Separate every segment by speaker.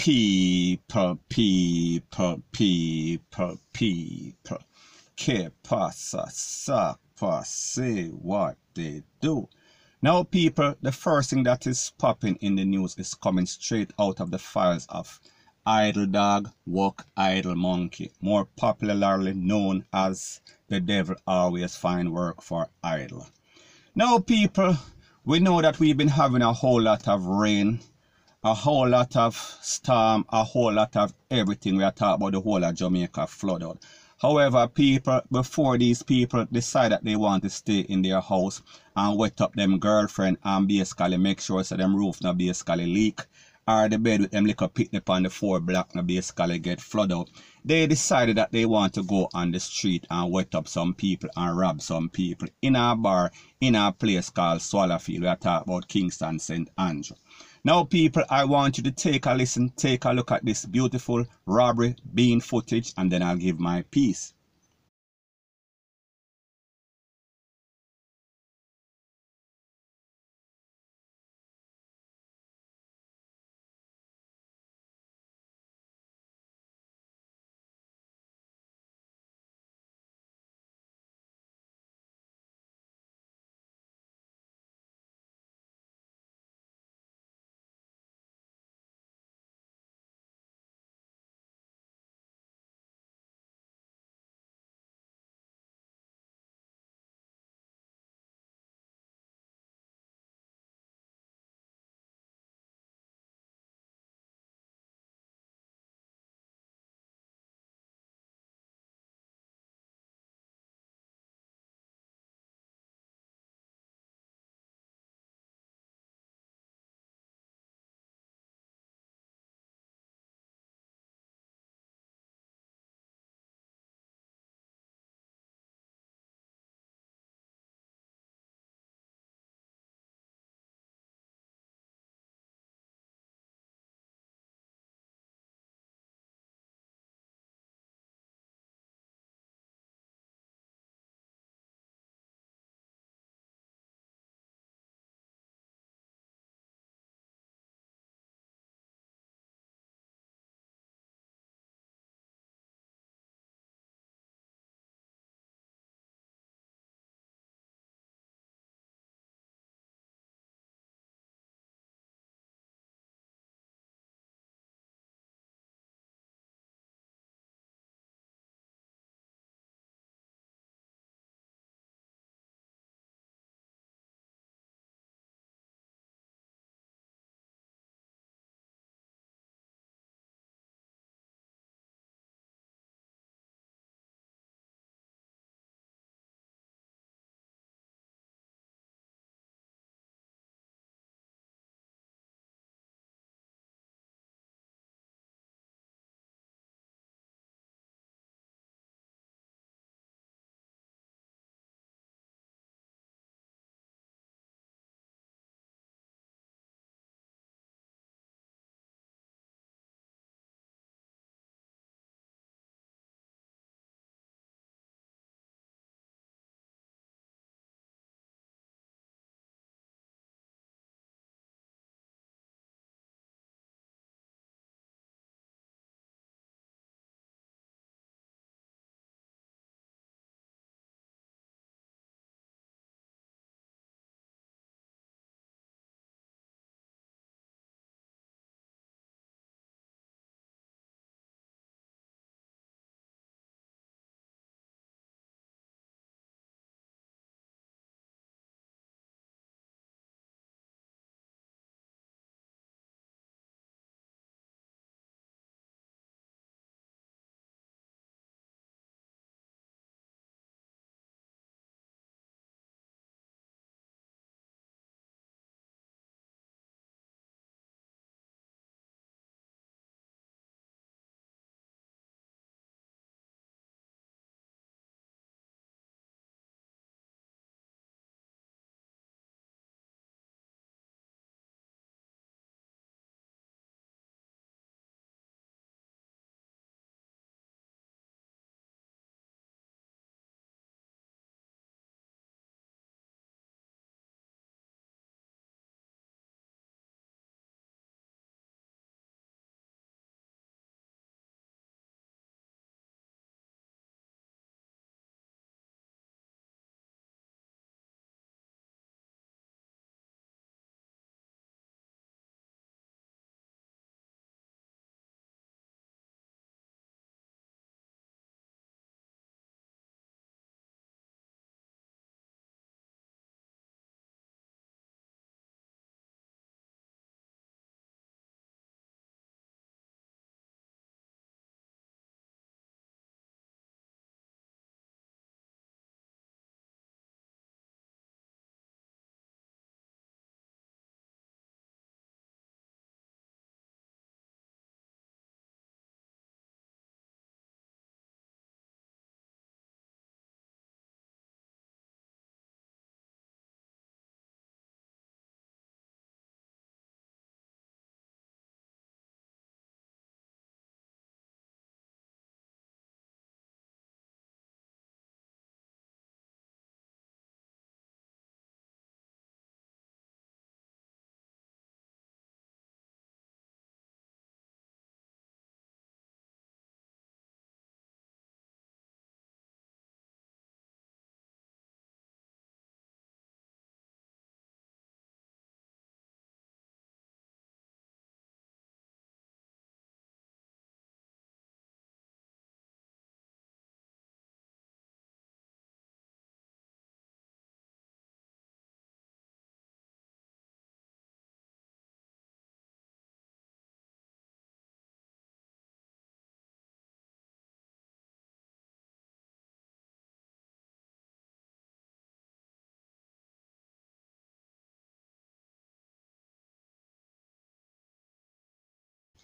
Speaker 1: people, people, people, people. Que pasa, sapa, say what they do. Now, people, the first thing that is popping in the news is coming straight out of the files of Idle Dog, Walk Idle Monkey, more popularly known as the devil always find work for Idle. Now, people, we know that we've been having a whole lot of rain, a whole lot of storm, a whole lot of everything. We are talking about the whole of Jamaica flooded. However, people, before these people decide that they want to stay in their house and wet up them girlfriend and basically make sure so them roof not basically leak or the bed with them little picnic on the four block not basically get flooded they decided that they want to go on the street and wet up some people and rob some people in a bar in a place called Swallowfield. We are talking about Kingston St. Andrew. Now, people, I want you to take a listen, take a look at this beautiful robbery bean footage, and then I'll give my piece.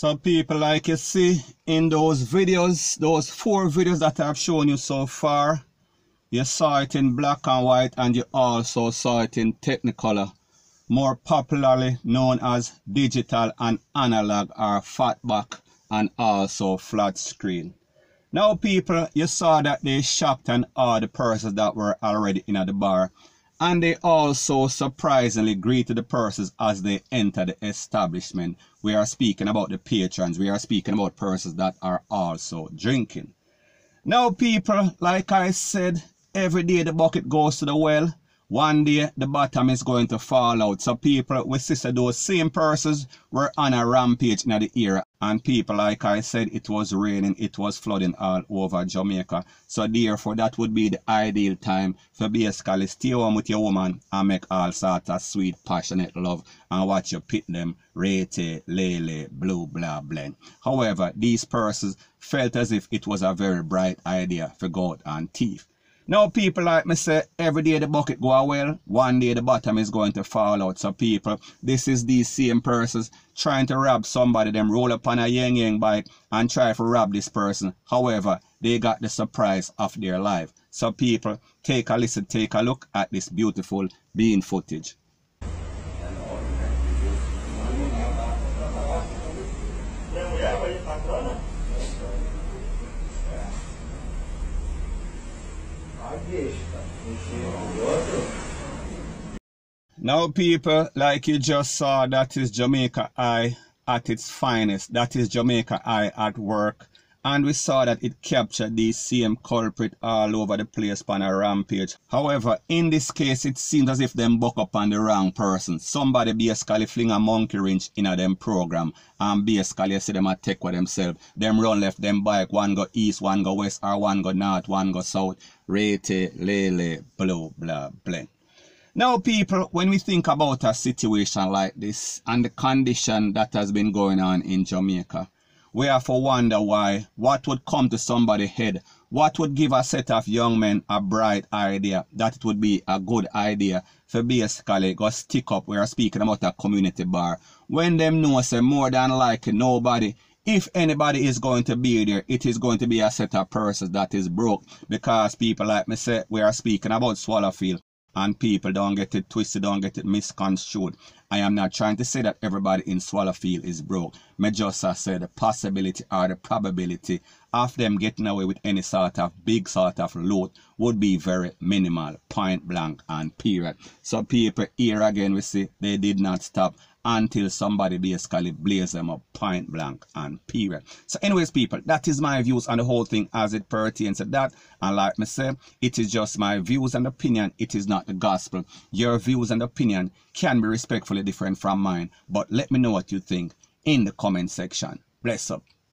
Speaker 1: So people like you see in those videos, those four videos that I've shown you so far, you saw it in black and white and you also saw it in Technicolor, more popularly known as digital and analog or fatback and also flat screen. Now people, you saw that they shocked and awed the persons that were already in at the bar and they also surprisingly greeted the persons as they entered the establishment. We are speaking about the patrons. We are speaking about persons that are also drinking. Now, people, like I said, every day the bucket goes to the well. One day the bottom is going to fall out. So people, we see those same persons were on a rampage in the era. And people, like I said, it was raining, it was flooding all over Jamaica. So therefore, that would be the ideal time for basically stay home with your woman and make all sorts of sweet, passionate love and watch you pit them, rete, lele, blue, blah, blend. However, these persons felt as if it was a very bright idea for God and thief. Now people like me say, every day the bucket go well, one day the bottom is going to fall out. So people, this is these same persons trying to rob somebody, them roll up on a yang yang bike and try to rob this person. However, they got the surprise of their life. So people, take a listen, take a look at this beautiful bean footage. Now people, like you just saw, that is Jamaica Eye at its finest. That is Jamaica Eye at work. And we saw that it captured the same culprit all over the place on a rampage. However, in this case, it seems as if them buck up on the wrong person. Somebody basically fling a monkey wrench in a them program. And basically, you see them attack with themselves. Them run left, them bike, one go east, one go west, or one go north, one go south rete, lele, blah, blah, blah. Now, people, when we think about a situation like this and the condition that has been going on in Jamaica, we have wonder why, what would come to somebody's head, what would give a set of young men a bright idea that it would be a good idea for basically go stick up, we are speaking about a community bar, when them know say more than likely nobody if anybody is going to be there, it is going to be a set of persons that is broke. Because people like me say, we are speaking about Swallowfield. And people don't get it twisted, don't get it misconstrued. I am not trying to say that everybody in Swallowfield is broke. Me just say the possibility or the probability of them getting away with any sort of big sort of loot would be very minimal, point blank and period. So people here again we see they did not stop until somebody basically blaze them up point blank and period. So anyways, people, that is my views on the whole thing as it pertains to that. And like me say, it is just my views and opinion. It is not the gospel. Your views and opinion can be respectfully different from mine. But let me know what you think in the comment section. Bless up.